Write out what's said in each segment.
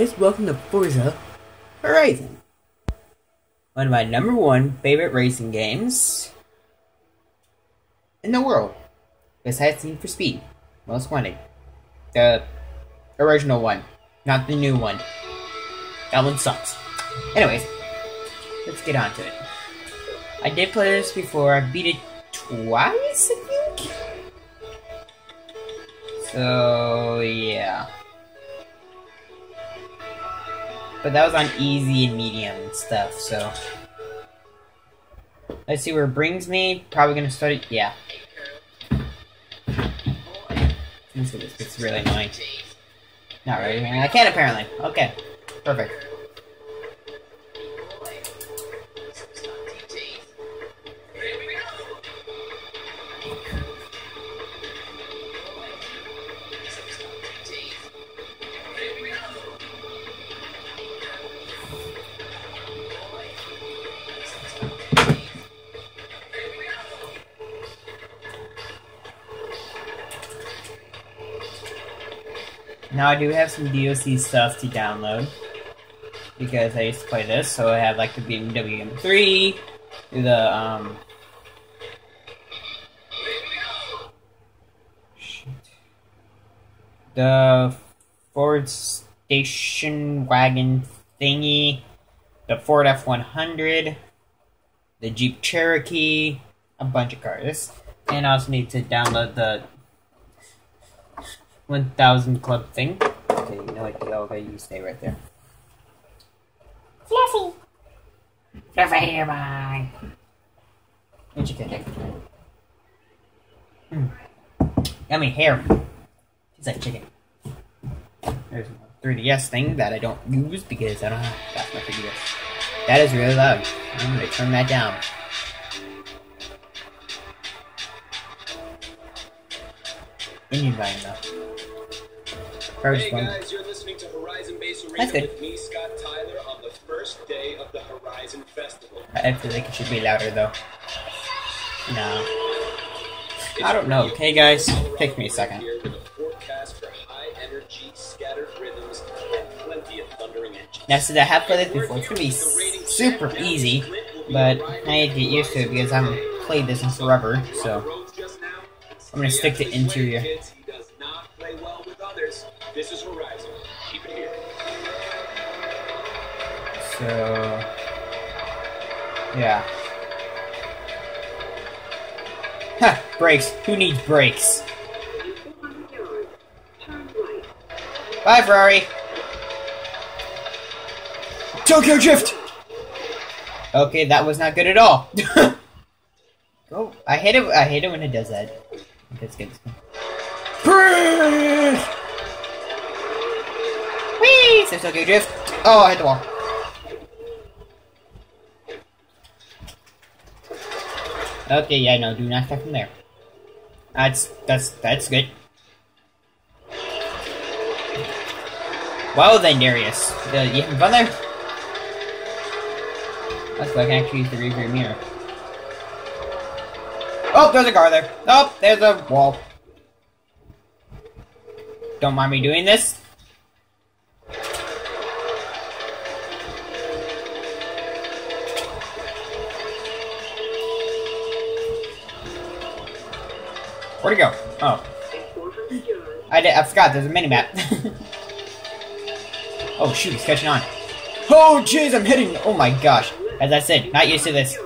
guys, welcome to Forza Horizon. One of my number one favorite racing games in the world. Besides Need for Speed. Most Wanted. The original one, not the new one. That one sucks. Anyways, let's get on to it. I did play this before. I beat it twice, I think? So, yeah. But that was on easy and medium and stuff, so. Let's see where it brings me. Probably gonna start it. Yeah. It's really annoying. Not really. I can't apparently. Okay. Perfect. Now I do have some DLC stuff to download because I used to play this. So I have like the BMW M3, the um, shit. the Ford station wagon thingy, the Ford F100, the Jeep Cherokee, a bunch of cars, and I also need to download the 1000 club thing. Okay, you know what? Okay, you stay right there. Fluffy! Fluffy here, bye! What you get? Hmm. Yummy hair. It's like chicken. There's a 3DS thing that I don't use because I don't have that's my 3DS. That is really loud. I'm gonna turn that down. Indian volume though. Very Hey fun. guys, you're listening to Horizon Bass Arena with me, Scott Tyler, on the first day of the Horizon Festival. I feel like it should be louder though. No. I don't know. Okay, guys, take me a second. Here with a forecast for high energy, scattered rhythms, and plenty of thundering engines. Now, since I have played this before, it's gonna be super easy, but I need to get used to it because I haven't played this in forever, so I'm gonna stick to interior. This is Horizon. Keep it here. So, yeah. Huh, brakes. Who needs brakes? Bye, Ferrari. Tokyo Drift! Okay, that was not good at all. oh, I hate it. I hate it when it does that. Brake! Whee! So Tokyo Drift. Oh, I hit the wall. Okay, yeah, no, do not start from there. That's that's that's good. Well then, Darius, uh, you having fun there? That's why I can actually use the rear mirror. Oh, there's a car there. Oh, there's a wall. Don't mind me doing this. Where'd it go? Oh. I, did, I forgot, there's a mini-map. oh shoot, he's catching on. Oh jeez, I'm hitting, oh my gosh. As I said, not used to this.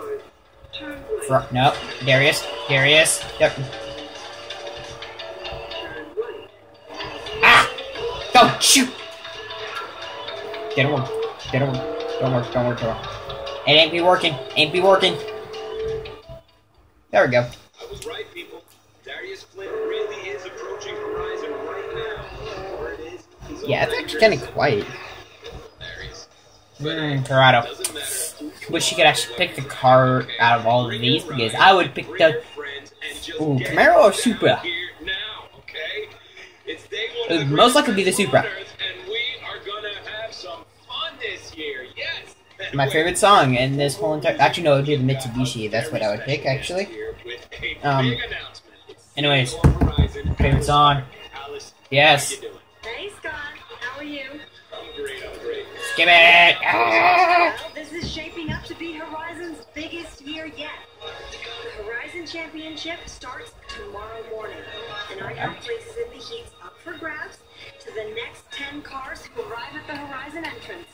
Fr no, Darius, Darius, yep. Ah! Don't shoot! Didn't work, didn't work, don't work, don't work, don't work. It ain't be working, ain't be working. There we go. I was right, people. Yeah, it's already actually kind of driven quiet. There he is. Mm, Corrado. Doesn't matter. Wish you could actually pick the car out of all of these because I would pick the Ooh, Camaro or Supra. It would most likely be the Supra. my favorite song in this whole entire. Actually, no, it would be the Mitsubishi. That's what I would pick actually. Um. Anyways, favorite song. Yes. Hey Scott, how are you? Upgrade, upgrade. Skip it! Ah! Well, this is shaping up to be Horizon's biggest year yet. The Horizon Championship starts tomorrow morning, and I got places in the heats up for grabs to the next 10 cars who arrive at the Horizon entrance.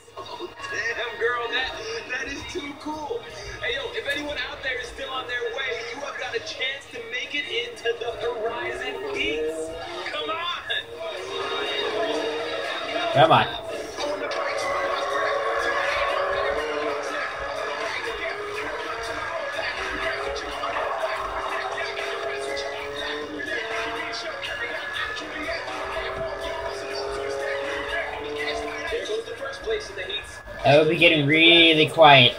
The Heats. I will be getting really quiet.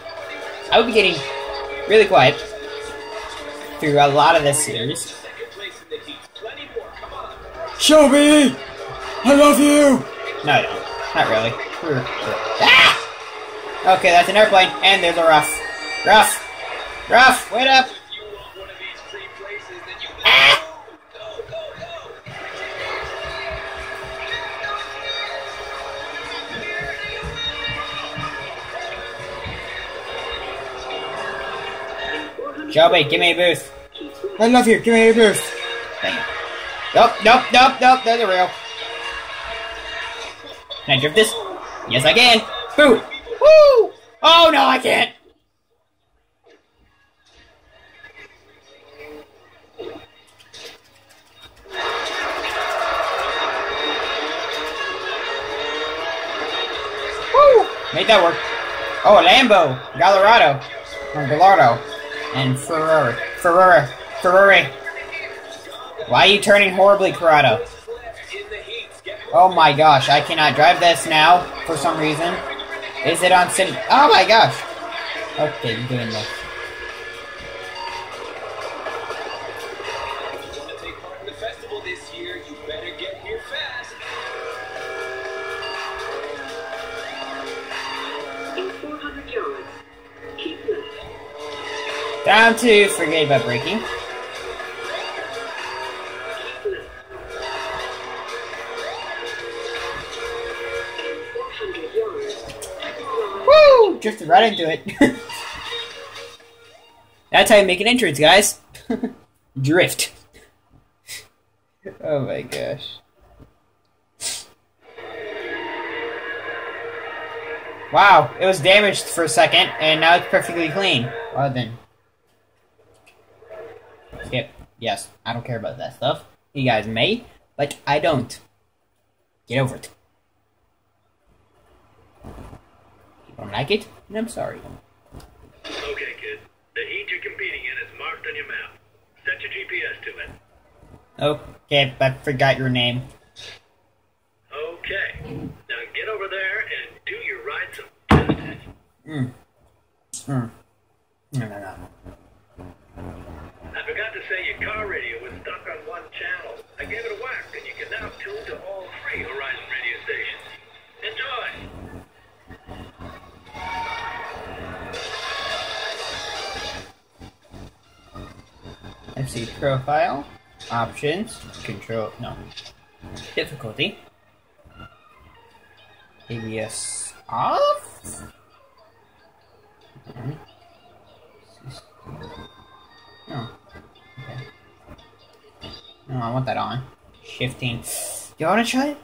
I will be getting really quiet through a lot of this series. Second place in the Heats. Plenty more. Come on. Shelby! I love you! No, I don't. Not really. Ah! Okay, that's an airplane, and there's a rough. Rough! Rough! Wait up! If you want one of these free places, then you Ah! Shelby, give me a boost. I love you, give me a boost. Dang. Nope, nope, nope, nope, there's a rail. Can I drift this? Yes, I can. Boo! Woo! Oh, no, I can't! Woo! Made that work. Oh, a Lambo, Gallardo, or Gallardo, and Ferrari, Ferrari, Ferrari. Why are you turning horribly, Corrado? Oh my gosh, I cannot drive this now for some reason. Is it on sim? Oh my gosh. Okay, I'm doing this. want to take part in the festival this year, you better get here fast. In 400 yards, keep left. Down to forget about braking. Drifted right into it. That's how you make an entrance, guys. Drift. oh my gosh. Wow, it was damaged for a second, and now it's perfectly clean. Well then. Skip. Yes, I don't care about that stuff. You guys may, but I don't. Get over it. Don't like it? And I'm sorry. Okay, kid. The heat you're competing in is marked on your map. Set your GPS to it. Okay, I forgot your name. Okay. Now get over there and do your ride some testing. Mm. Mm. No, no, no. MC profile, options, control, no, difficulty, ABS off. No, okay. No, I want that on. Shifting. You want to try it?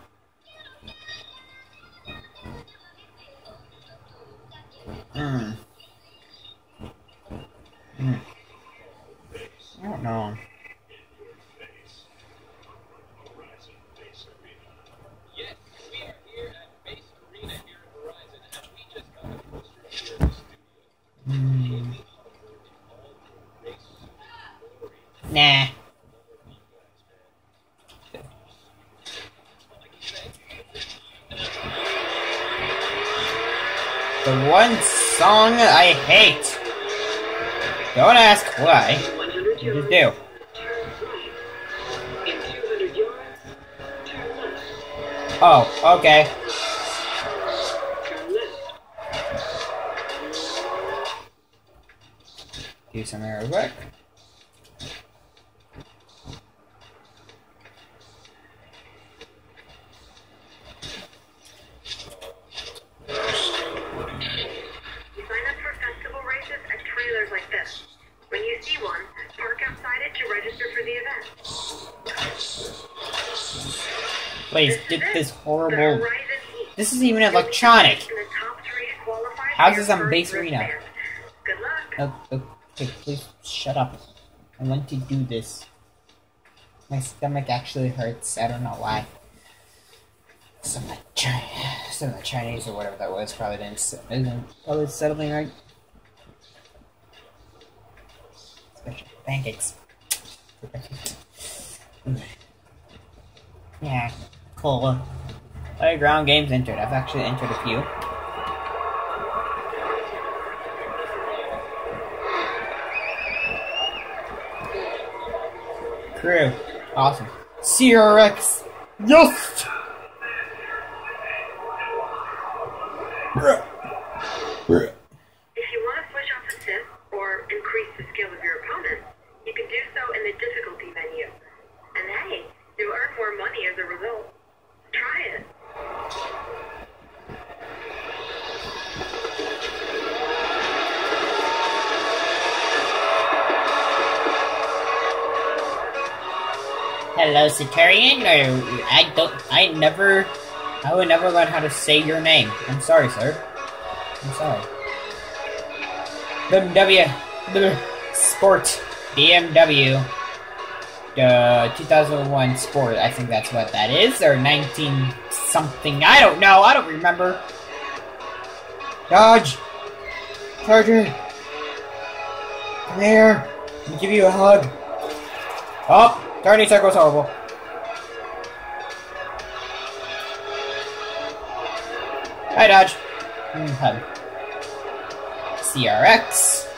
Studio. Hmm. Nah. The one song I hate. Don't ask why. 100 You just do. turn right. In 200 yards, turn left. Oh, okay. Do something real quick. Place did this horrible... This isn't even electronic! How's this on bass arena? Oh, okay, please shut up. I want to do this. My stomach actually hurts. I don't know why. Some of the, some of the Chinese or whatever that was probably didn't, probably settling right. Special pancakes. Yeah, cool. Uh, Playground games entered. I've actually entered a few. Crew. Awesome. CRX. Yes! Hello, Citarian. Or I don't. I never. I would never learn how to say your name. I'm sorry, sir. I'm sorry. BMW. Sport. BMW. The 2001 Sport. I think that's what that is. Or 19 something. I don't know. I don't remember. Dodge. Charger. Come here. Give you a hug. Oh, Turning circle's horrible. Hi, Dodge. Mm, hug. CRX.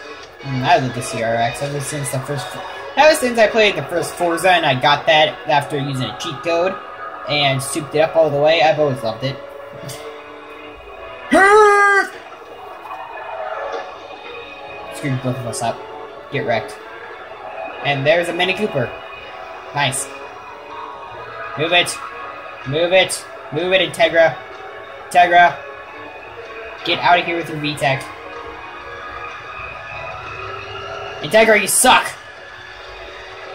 Mm, I love the CRX ever since the first. Ever since I played the first Forza and I got that after using a cheat code and souped it up all the way, I've always loved it. Screwed both of us up. Get wrecked. And there's a Mini Cooper. Nice. Move it. Move it. Move it, Integra. Integra. Get out of here with your VTEC. Integra, you suck!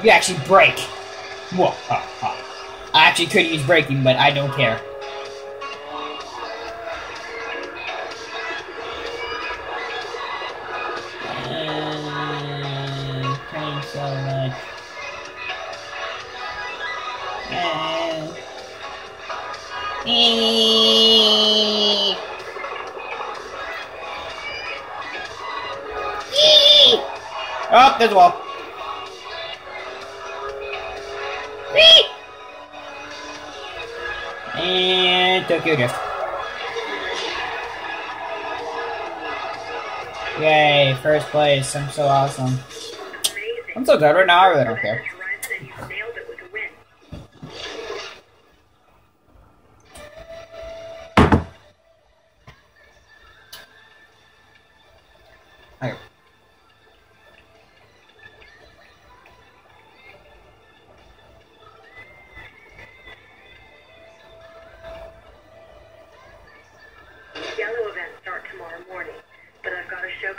You actually break. Mwahaha. I actually could use braking, but I don't care. Oh, there's a wall. Whee! And Tokyo Drift. Yay, first place. I'm so awesome. I'm so good right now, I really don't care.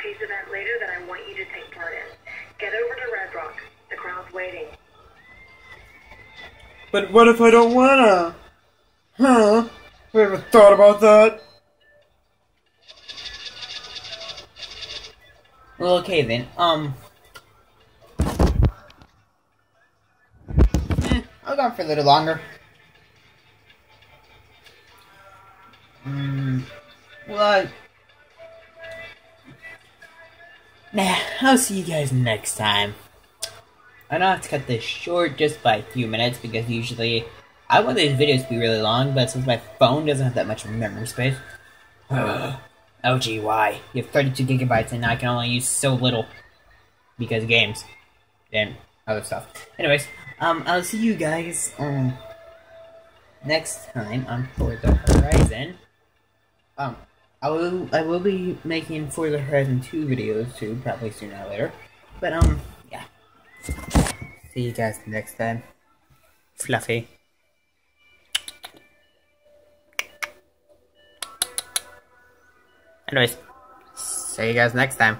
Showcase event later that I want you to take part in. Get over to Red Rock. The crowd's waiting. But what if I don't wanna? Huh? I ever thought about that? Well, okay then. Um. Eh, I'll go on for a little longer. Hmm. Well. Nah, I'll see you guys next time. I know I have to cut this short just by a few minutes because usually I want these videos to be really long, but since my phone doesn't have that much memory space. oh gee, why? You have 32 gigabytes and I can only use so little because games and other stuff. Anyways, um, I'll see you guys um next time on Forza Horizon. Um, I will I will be making Forza Horizon 2 videos too, probably sooner or later. But um, yeah. See you guys next time. Fluffy. Anyways, see you guys next time.